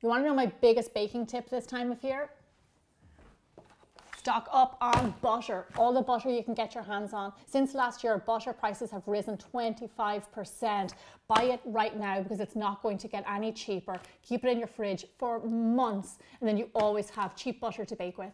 You want to know my biggest baking tip this time of year? Stock up on butter, all the butter you can get your hands on. Since last year, butter prices have risen 25%. Buy it right now because it's not going to get any cheaper. Keep it in your fridge for months and then you always have cheap butter to bake with.